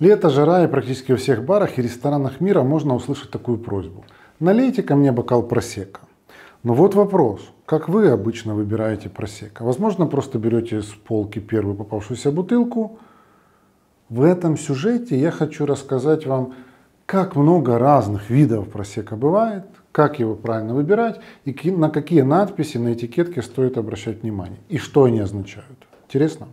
Лето, жара и практически во всех барах и ресторанах мира можно услышать такую просьбу. Налейте ко мне бокал просека. Но вот вопрос. Как вы обычно выбираете просека? Возможно, просто берете с полки первую попавшуюся бутылку. В этом сюжете я хочу рассказать вам, как много разных видов просека бывает, как его правильно выбирать и на какие надписи на этикетке стоит обращать внимание и что они означают. Интересно?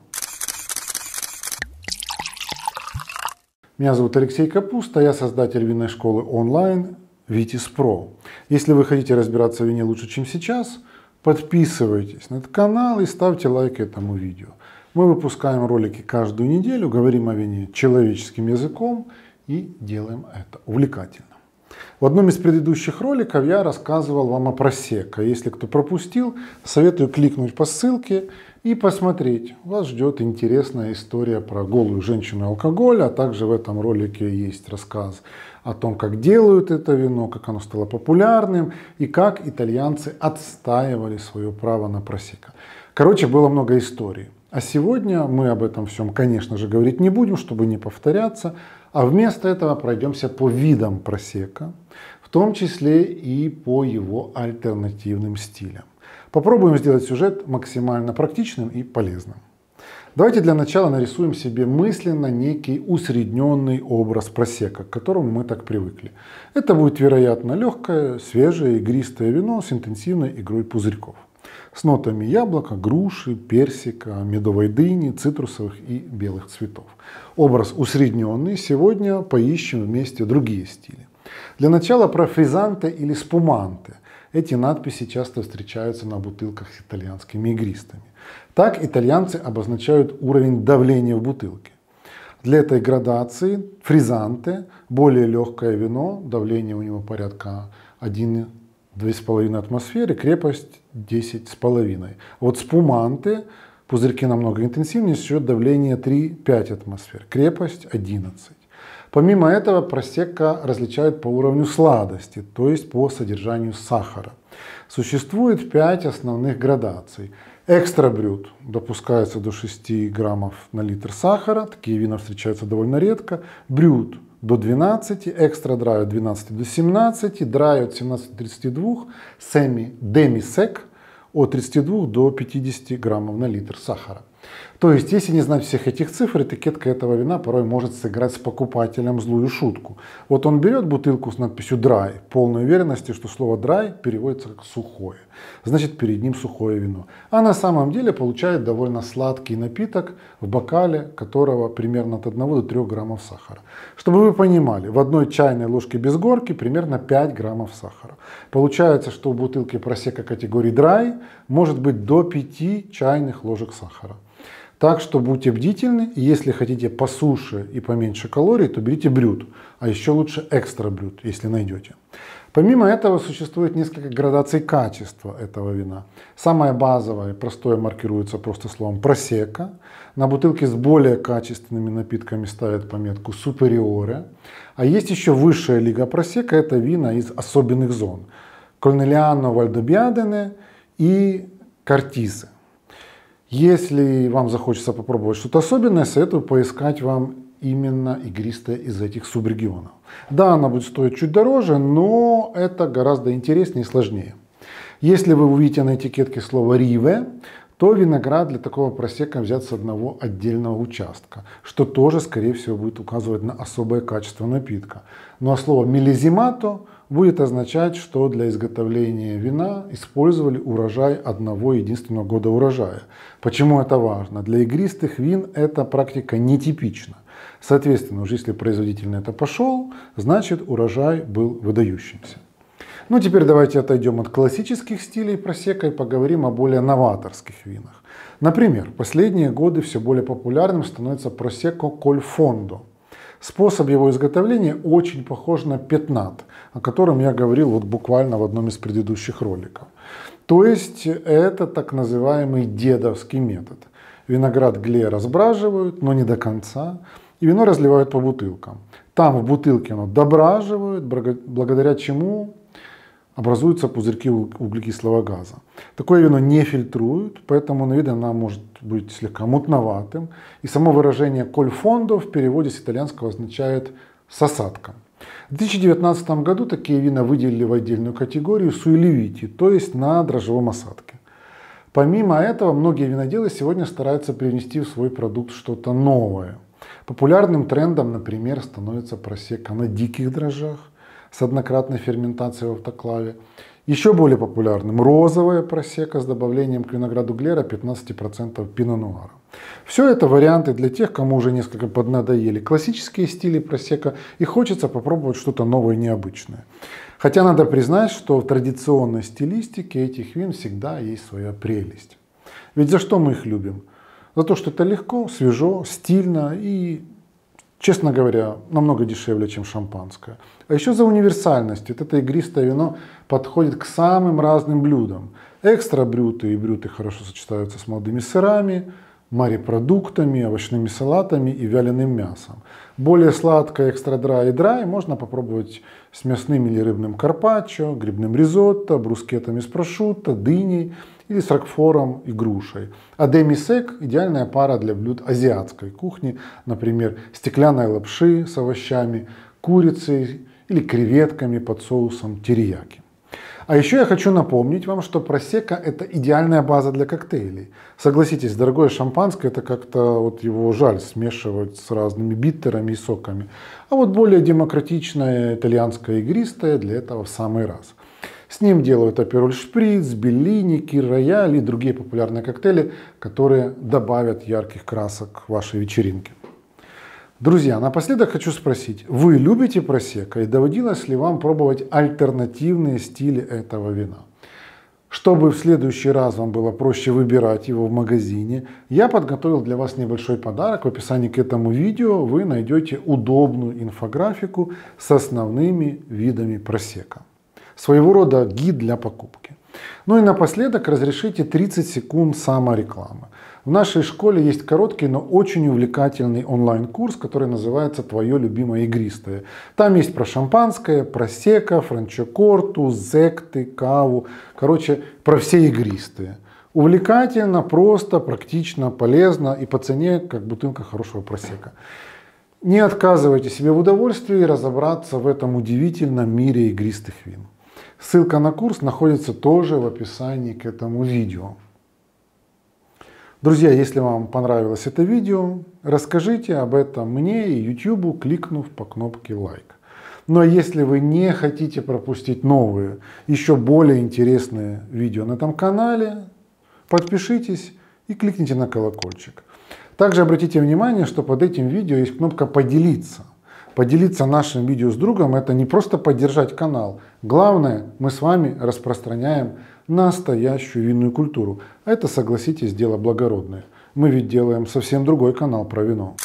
Меня зовут Алексей Капуста, я создатель винной школы онлайн Vitis Pro. Если вы хотите разбираться в вине лучше, чем сейчас, подписывайтесь на этот канал и ставьте лайк этому видео. Мы выпускаем ролики каждую неделю, говорим о вине человеческим языком и делаем это увлекательно. В одном из предыдущих роликов я рассказывал вам о просека. Если кто пропустил, советую кликнуть по ссылке и посмотреть. Вас ждет интересная история про голую женщину и алкоголь, а также в этом ролике есть рассказ о том, как делают это вино, как оно стало популярным и как итальянцы отстаивали свое право на просека. Короче, было много историй. А сегодня мы об этом всем, конечно же, говорить не будем, чтобы не повторяться, а вместо этого пройдемся по видам просека, в том числе и по его альтернативным стилям. Попробуем сделать сюжет максимально практичным и полезным. Давайте для начала нарисуем себе мысленно некий усредненный образ просека, к которому мы так привыкли. Это будет, вероятно, легкое, свежее, игристое вино с интенсивной игрой пузырьков. С нотами яблока, груши, персика, медовой дыни, цитрусовых и белых цветов. Образ усредненный. Сегодня поищем вместе другие стили. Для начала про фризанте или спуманте – эти надписи часто встречаются на бутылках с итальянскими игристами. Так итальянцы обозначают уровень давления в бутылке. Для этой градации фризанте, более легкое вино, давление у него порядка 1-2,5 атмосферы, крепость 10,5. Вот спуманте, пузырьки намного интенсивнее, счет давление 3-5 атмосфер, крепость 11. Помимо этого, просека различают по уровню сладости, то есть по содержанию сахара. Существует пять основных градаций. Экстра брют допускается до 6 граммов на литр сахара, такие вина встречаются довольно редко. Брют до 12, экстра драй от 12 до 17, драй от 17 до 32, семи демисек от 32 до 50 граммов на литр сахара. То есть, если не знать всех этих цифр, этикетка этого вина порой может сыграть с покупателем злую шутку. Вот он берет бутылку с надписью dry, полной уверенности, что слово dry переводится как сухое. Значит, перед ним сухое вино. А на самом деле получает довольно сладкий напиток в бокале, которого примерно от 1 до 3 граммов сахара. Чтобы вы понимали, в одной чайной ложке без горки примерно 5 граммов сахара. Получается, что в бутылке просека категории dry может быть до 5 чайных ложек сахара. Так что будьте бдительны, и если хотите по суше и поменьше калорий, то берите брют, а еще лучше экстра брют, если найдете. Помимо этого существует несколько градаций качества этого вина. Самое базовое, простое маркируется просто словом просека. На бутылке с более качественными напитками ставят пометку супериоре. А есть еще высшая лига просека, это вина из особенных зон. Кольнелиано Вальдобиадене и Картисы. Если вам захочется попробовать что-то особенное, советую поискать вам именно игристое из этих субрегионов. Да, она будет стоить чуть дороже, но это гораздо интереснее и сложнее. Если вы увидите на этикетке слово «риве», то виноград для такого просека взят с одного отдельного участка, что тоже, скорее всего, будет указывать на особое качество напитка. Ну а слово «мелизимато» будет означать, что для изготовления вина использовали урожай одного единственного года урожая. Почему это важно? Для игристых вин эта практика нетипична. Соответственно, уже если производитель на это пошел, значит урожай был выдающимся. Ну, теперь давайте отойдем от классических стилей просека и поговорим о более новаторских винах. Например, последние годы все более популярным становится просеко кольфондо. Способ его изготовления очень похож на пятнат, о котором я говорил вот буквально в одном из предыдущих роликов. То есть это так называемый дедовский метод. Виноград гле разбраживают, но не до конца, и вино разливают по бутылкам. Там в бутылке оно дображивают, благодаря чему образуются пузырьки углекислого газа. Такое вино не фильтруют, поэтому на вид оно может быть слегка мутноватым. И само выражение «кольфондо» в переводе с итальянского означает «сосадка». В 2019 году такие вина выделили в отдельную категорию суэлевити, то есть на дрожжевом осадке. Помимо этого, многие виноделы сегодня стараются привнести в свой продукт что-то новое. Популярным трендом, например, становится просека на диких дрожжах с однократной ферментацией в автоклаве. Еще более популярным розовая просека с добавлением к винограду Глера 15% пино-нуара. Все это варианты для тех, кому уже несколько поднадоели классические стили просека и хочется попробовать что-то новое и необычное. Хотя надо признать, что в традиционной стилистике этих вин всегда есть своя прелесть. Ведь за что мы их любим? За то, что это легко, свежо, стильно и, честно говоря, намного дешевле, чем шампанское. А еще за универсальность. Вот это игристое вино подходит к самым разным блюдам. Экстра брюты и брюты хорошо сочетаются с молодыми сырами, морепродуктами, овощными салатами и вяленым мясом. Более сладкое экстра драй и драй можно попробовать с мясным или рыбным карпаччо, грибным ризотто, брускетами с прошутто, дыней или с ракфором и грушей. А демисек – идеальная пара для блюд азиатской кухни, например, стеклянной лапши с овощами, курицей или креветками под соусом терияки. А еще я хочу напомнить вам, что просека это идеальная база для коктейлей. Согласитесь, дорогое шампанское, это как-то вот его жаль смешивать с разными биттерами и соками. А вот более демократичное итальянское игристое для этого в самый раз. С ним делают апероль шприц, беллини, кир рояль и другие популярные коктейли, которые добавят ярких красок вашей вечеринке. Друзья, напоследок хочу спросить, вы любите просека и доводилось ли вам пробовать альтернативные стили этого вина? Чтобы в следующий раз вам было проще выбирать его в магазине, я подготовил для вас небольшой подарок. В описании к этому видео вы найдете удобную инфографику с основными видами просека. Своего рода гид для покупки. Ну и напоследок разрешите 30 секунд саморекламы. В нашей школе есть короткий, но очень увлекательный онлайн-курс, который называется «Твое любимое игристое». Там есть про шампанское, про сека, франчокорту, зекты, каву. Короче, про все игристые. Увлекательно, просто, практично, полезно и по цене, как бутылка хорошего просека. Не отказывайте себе в удовольствии разобраться в этом удивительном мире игристых вин. Ссылка на курс находится тоже в описании к этому видео. Друзья, если вам понравилось это видео, расскажите об этом мне и YouTube, кликнув по кнопке лайк. Но если вы не хотите пропустить новые, еще более интересные видео на этом канале, подпишитесь и кликните на колокольчик. Также обратите внимание, что под этим видео есть кнопка «Поделиться». Поделиться нашим видео с другом – это не просто поддержать канал. Главное, мы с вами распространяем настоящую винную культуру. Это, согласитесь, дело благородное. Мы ведь делаем совсем другой канал про вино.